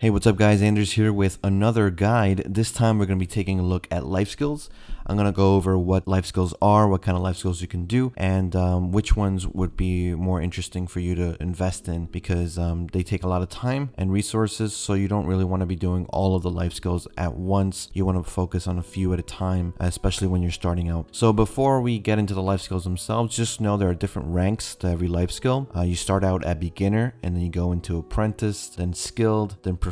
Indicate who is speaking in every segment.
Speaker 1: Hey, what's up guys? Anders here with another guide. This time we're going to be taking a look at life skills. I'm going to go over what life skills are, what kind of life skills you can do, and um, which ones would be more interesting for you to invest in because um, they take a lot of time and resources. So you don't really want to be doing all of the life skills at once. You want to focus on a few at a time, especially when you're starting out. So before we get into the life skills themselves, just know there are different ranks to every life skill. Uh, you start out at beginner and then you go into apprentice, then skilled, then professional,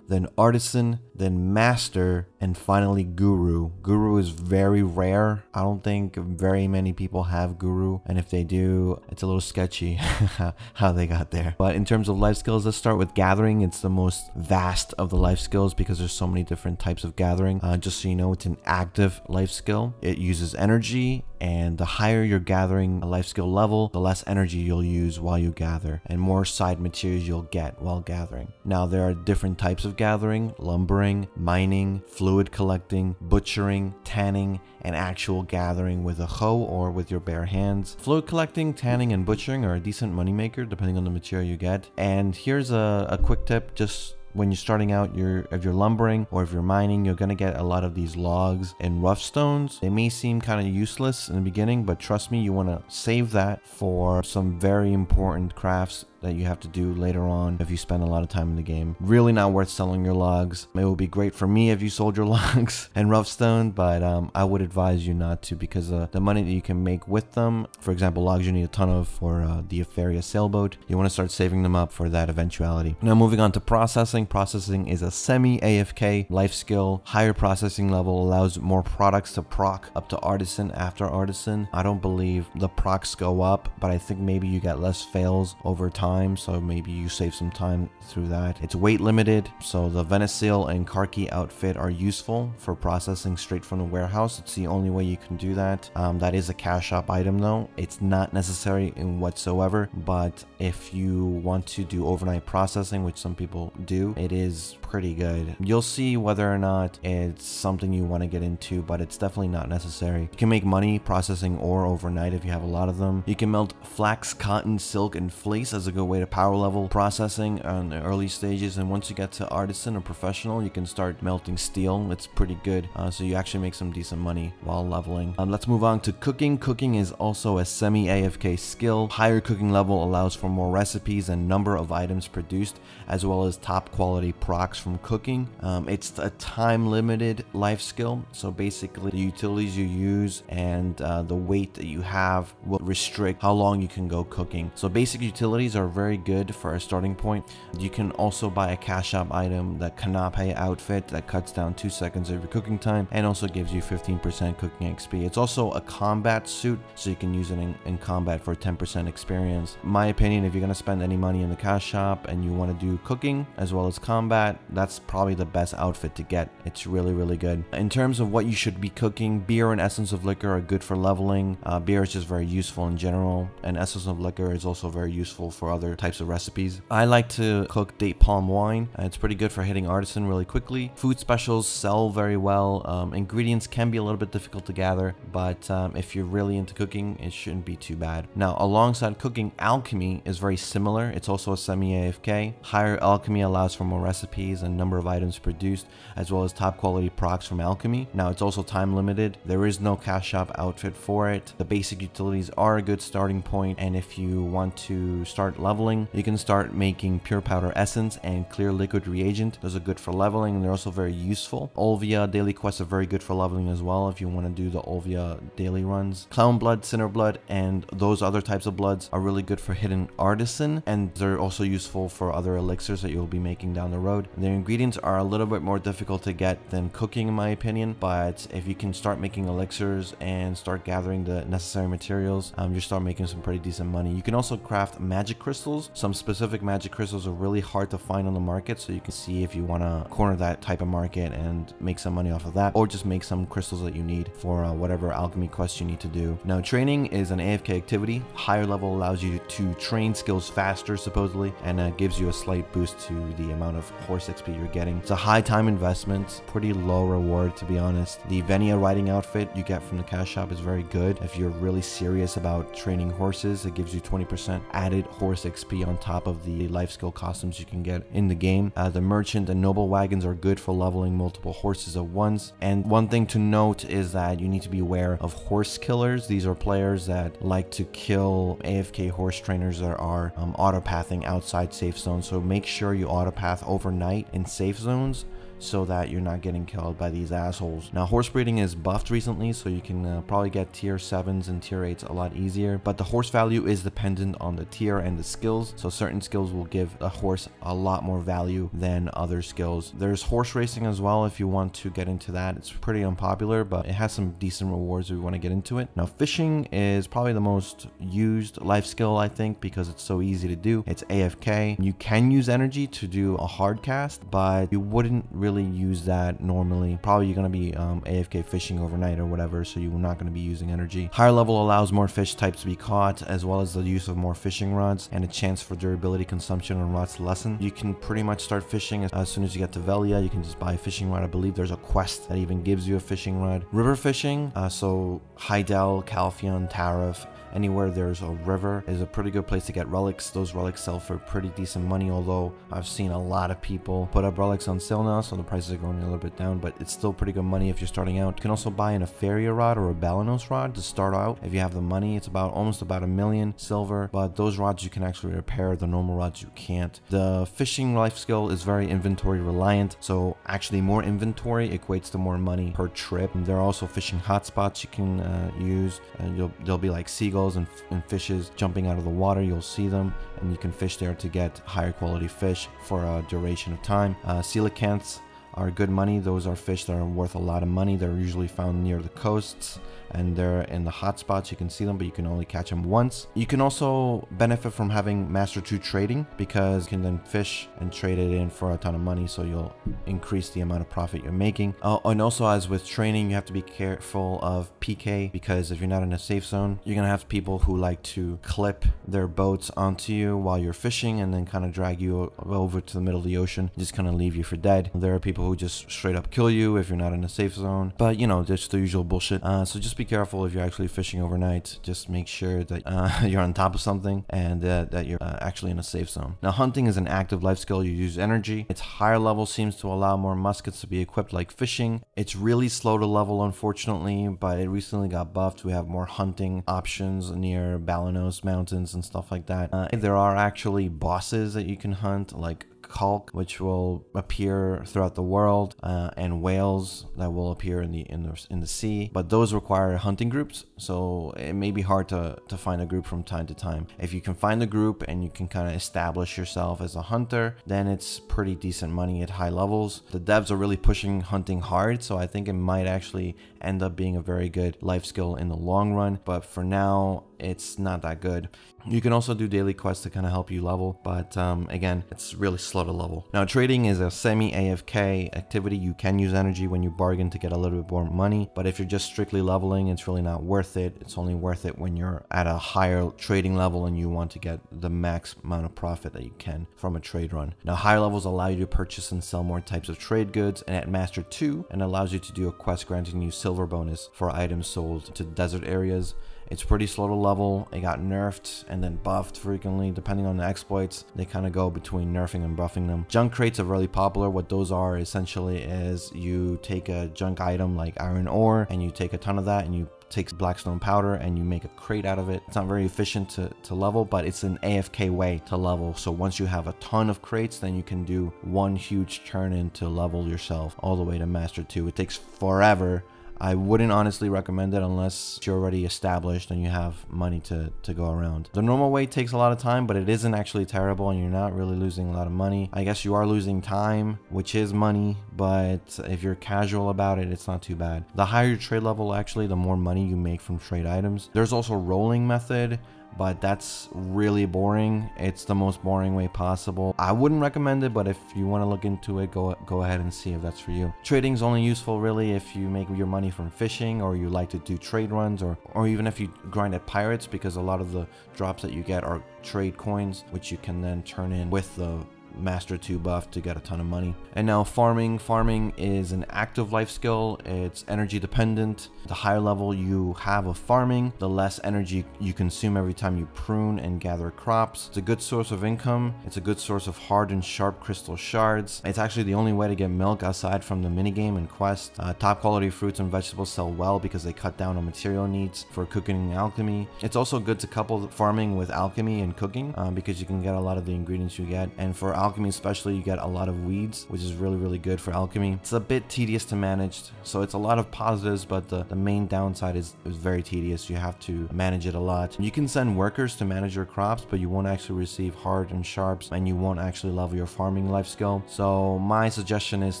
Speaker 1: then artisan, then master, and finally guru. Guru is very rare. I don't think very many people have guru, and if they do, it's a little sketchy how they got there. But in terms of life skills, let's start with gathering. It's the most vast of the life skills because there's so many different types of gathering. Uh, just so you know, it's an active life skill. It uses energy and the higher you're gathering a life skill level, the less energy you'll use while you gather and more side materials you'll get while gathering. Now there are different types of gathering, lumbering, mining, fluid collecting, butchering, tanning, and actual gathering with a hoe or with your bare hands. Fluid collecting, tanning, and butchering are a decent moneymaker depending on the material you get. And here's a, a quick tip, just when you're starting out if you're lumbering or if you're mining you're going to get a lot of these logs and rough stones they may seem kind of useless in the beginning but trust me you want to save that for some very important crafts that you have to do later on if you spend a lot of time in the game. Really not worth selling your logs. It would be great for me if you sold your logs and rough stone, but um, I would advise you not to because uh, the money that you can make with them, for example, logs you need a ton of for uh, the Epheria sailboat, you want to start saving them up for that eventuality. Now moving on to processing. Processing is a semi-AFK life skill. Higher processing level allows more products to proc up to artisan after artisan. I don't believe the procs go up, but I think maybe you get less fails over time time, so maybe you save some time through that. It's weight limited, so the Venesil and Karki outfit are useful for processing straight from the warehouse. It's the only way you can do that. Um, that is a cash shop item though. It's not necessary in whatsoever, but if you want to do overnight processing, which some people do, it is pretty good. You'll see whether or not it's something you want to get into, but it's definitely not necessary. You can make money processing ore overnight if you have a lot of them. You can melt flax, cotton, silk, and fleece as a good way to power level processing on early stages and once you get to artisan or professional you can start melting steel it's pretty good uh, so you actually make some decent money while leveling um, let's move on to cooking cooking is also a semi AFK skill higher cooking level allows for more recipes and number of items produced as well as top quality procs from cooking um, it's a time limited life skill so basically the utilities you use and uh, the weight that you have will restrict how long you can go cooking so basic utilities are very good for a starting point. You can also buy a cash shop item, the Canape outfit that cuts down 2 seconds of your cooking time and also gives you 15% cooking XP. It's also a combat suit, so you can use it in, in combat for 10% experience. My opinion, if you're going to spend any money in the cash shop and you want to do cooking as well as combat, that's probably the best outfit to get. It's really, really good. In terms of what you should be cooking, beer and essence of liquor are good for leveling. Uh, beer is just very useful in general, and essence of liquor is also very useful for other types of recipes. I like to cook date palm wine. It's pretty good for hitting artisan really quickly. Food specials sell very well. Um, ingredients can be a little bit difficult to gather, but um, if you're really into cooking, it shouldn't be too bad. Now, alongside cooking, alchemy is very similar. It's also a semi-AFK. Higher alchemy allows for more recipes and number of items produced, as well as top quality procs from alchemy. Now, it's also time limited. There is no cash shop outfit for it. The basic utilities are a good starting point, and if you want to start leveling you can start making pure powder essence and clear liquid reagent. Those are good for leveling and they're also very useful. Olvia daily quests are very good for leveling as well if you want to do the Olvia daily runs. Clown blood, sinner blood, and those other types of bloods are really good for hidden artisan and they're also useful for other elixirs that you'll be making down the road. Their ingredients are a little bit more difficult to get than cooking in my opinion, but if you can start making elixirs and start gathering the necessary materials, um, you start making some pretty decent money. You can also craft magic crystals crystals. Some specific magic crystals are really hard to find on the market, so you can see if you want to corner that type of market and make some money off of that, or just make some crystals that you need for uh, whatever alchemy quest you need to do. Now, training is an AFK activity. Higher level allows you to train skills faster, supposedly, and uh, gives you a slight boost to the amount of horse XP you're getting. It's a high time investment, pretty low reward, to be honest. The Venia riding outfit you get from the cash shop is very good. If you're really serious about training horses, it gives you 20% added horse XP on top of the life skill costumes you can get in the game. Uh, the merchant and noble wagons are good for leveling multiple horses at once. And one thing to note is that you need to be aware of horse killers. These are players that like to kill AFK horse trainers that are um, autopathing outside safe zones. So make sure you autopath overnight in safe zones so that you're not getting killed by these assholes. Now, horse breeding is buffed recently, so you can uh, probably get tier 7s and tier 8s a lot easier, but the horse value is dependent on the tier and the skills, so certain skills will give a horse a lot more value than other skills. There's horse racing as well if you want to get into that. It's pretty unpopular, but it has some decent rewards if you want to get into it. Now, fishing is probably the most used life skill, I think, because it's so easy to do. It's AFK. You can use energy to do a hard cast, but you wouldn't really really use that normally. Probably you're going to be um, AFK fishing overnight or whatever, so you're not going to be using energy. Higher level allows more fish types to be caught, as well as the use of more fishing rods and a chance for durability consumption on rods to lessen. You can pretty much start fishing as, as soon as you get to Velia. You can just buy a fishing rod. I believe there's a quest that even gives you a fishing rod. River fishing, uh, so Heidel, Calpheon, Tarif, anywhere there's a river is a pretty good place to get relics. Those relics sell for pretty decent money, although I've seen a lot of people put up relics on sale now, so the prices are going a little bit down, but it's still pretty good money if you're starting out. You can also buy an Epheria rod or a Balenos rod to start out if you have the money. It's about almost about a million silver, but those rods you can actually repair. The normal rods you can't. The fishing life skill is very inventory reliant, so actually more inventory equates to more money per trip. There are also fishing hotspots you can uh, use. Uh, there'll be like seagulls and, and fishes jumping out of the water. You'll see them and you can fish there to get higher quality fish for a duration of time. Uh, coelacanths are good money. Those are fish that are worth a lot of money. They're usually found near the coasts and they're in the hot spots. You can see them, but you can only catch them once. You can also benefit from having Master 2 trading because you can then fish and trade it in for a ton of money. So you'll increase the amount of profit you're making. Uh, and also as with training, you have to be careful of PK because if you're not in a safe zone, you're going to have people who like to clip their boats onto you while you're fishing and then kind of drag you over to the middle of the ocean, just kind of leave you for dead. There are people who just straight up kill you if you're not in a safe zone. But you know, just the usual bullshit. Uh, so just be careful if you're actually fishing overnight. Just make sure that uh, you're on top of something and that you're uh, actually in a safe zone. Now, hunting is an active life skill. You use energy. Its higher level seems to allow more muskets to be equipped like fishing. It's really slow to level, unfortunately, but it recently got buffed. We have more hunting options near Balenos Mountains and stuff like that. Uh, there are actually bosses that you can hunt, like Culk, which will appear throughout the world, uh, and whales that will appear in the in the in the sea. But those require hunting groups, so it may be hard to to find a group from time to time. If you can find a group and you can kind of establish yourself as a hunter, then it's pretty decent money at high levels. The devs are really pushing hunting hard, so I think it might actually end up being a very good life skill in the long run. But for now, it's not that good. You can also do daily quests to kind of help you level, but um, again, it's really slow to level. Now, trading is a semi-AFK activity. You can use energy when you bargain to get a little bit more money, but if you're just strictly leveling, it's really not worth it. It's only worth it when you're at a higher trading level and you want to get the max amount of profit that you can from a trade run. Now, higher levels allow you to purchase and sell more types of trade goods, and at Master 2, and allows you to do a quest granting you silver bonus for items sold to desert areas. It's pretty slow to level. It got nerfed and then buffed frequently depending on the exploits. They kind of go between nerfing and buffing them. Junk crates are really popular. What those are essentially is you take a junk item like iron ore and you take a ton of that and you take blackstone powder and you make a crate out of it. It's not very efficient to, to level, but it's an AFK way to level. So once you have a ton of crates, then you can do one huge turn in to level yourself all the way to Master 2. It takes forever I wouldn't honestly recommend it unless you're already established and you have money to, to go around. The normal way takes a lot of time, but it isn't actually terrible and you're not really losing a lot of money. I guess you are losing time, which is money, but if you're casual about it, it's not too bad. The higher your trade level, actually, the more money you make from trade items. There's also rolling method, but that's really boring. It's the most boring way possible. I wouldn't recommend it, but if you want to look into it, go go ahead and see if that's for you. Trading is only useful really if you make your money from fishing or you like to do trade runs or or even if you grind at pirates because a lot of the drops that you get are trade coins which you can then turn in with the Master 2 buff to get a ton of money. And now farming. Farming is an active life skill. It's energy dependent. The higher level you have of farming, the less energy you consume every time you prune and gather crops. It's a good source of income. It's a good source of hard and sharp crystal shards. It's actually the only way to get milk aside from the minigame and quest. Uh, top quality fruits and vegetables sell well because they cut down on material needs for cooking and alchemy. It's also good to couple farming with alchemy and cooking um, because you can get a lot of the ingredients you get. And for alchemy especially, you get a lot of weeds, which is really, really good for alchemy. It's a bit tedious to manage, so it's a lot of positives, but the, the main downside is, is very tedious. You have to manage it a lot. You can send workers to manage your crops, but you won't actually receive hard and sharps, and you won't actually level your farming life skill. So my suggestion is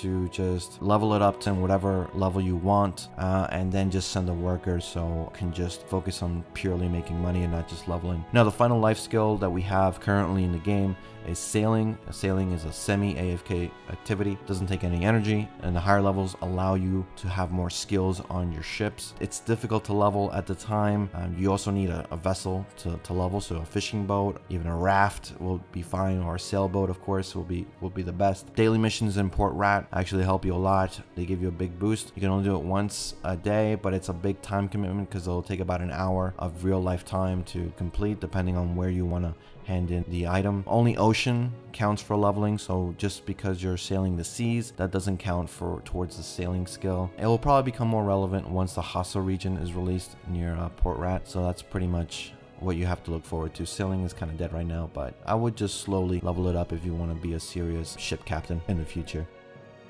Speaker 1: to just level it up to whatever level you want, uh, and then just send the workers so can just focus on purely making money and not just leveling. Now the final life skill that we have currently in the game is sailing. Sailing is a semi AFK activity, doesn't take any energy, and the higher levels allow you to have more skills on your ships. It's difficult to level at the time. Um, you also need a, a vessel to, to level, so a fishing boat, even a raft will be fine, or a sailboat, of course, will be will be the best. Daily missions in Port Ratt actually help you a lot. They give you a big boost. You can only do it once a day, but it's a big time commitment because it'll take about an hour of real life time to complete, depending on where you want to hand in the item. Only ocean counts for leveling, so just because you're sailing the seas, that doesn't count for towards the sailing skill. It will probably become more relevant once the Hasso region is released near uh, Port Ratt, so that's pretty much what you have to look forward to. Sailing is kind of dead right now, but I would just slowly level it up if you want to be a serious ship captain in the future.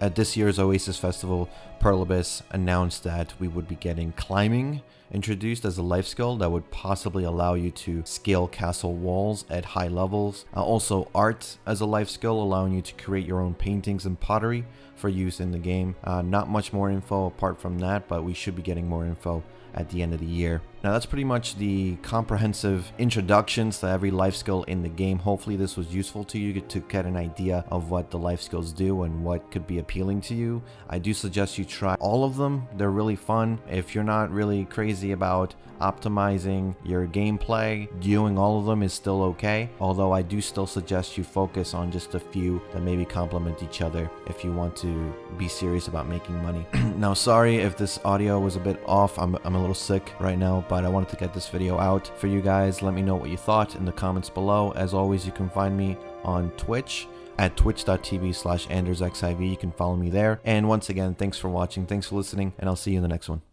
Speaker 1: At this year's Oasis Festival, Pearl Abyss announced that we would be getting climbing introduced as a life skill that would possibly allow you to scale castle walls at high levels. Uh, also art as a life skill allowing you to create your own paintings and pottery for use in the game. Uh, not much more info apart from that, but we should be getting more info at the end of the year. Now that's pretty much the comprehensive introductions to every life skill in the game. Hopefully this was useful to you to get an idea of what the life skills do and what could be appealing to you. I do suggest you try all of them. They're really fun. If you're not really crazy about optimizing your gameplay, doing all of them is still okay. Although I do still suggest you focus on just a few that maybe complement each other if you want to be serious about making money. now sorry if this audio was a bit off. I'm, I'm a little sick right now, but I wanted to get this video out for you guys. Let me know what you thought in the comments below. As always, you can find me on Twitch at twitch.tv slash andersxiv. You can follow me there. And once again, thanks for watching. Thanks for listening, and I'll see you in the next one.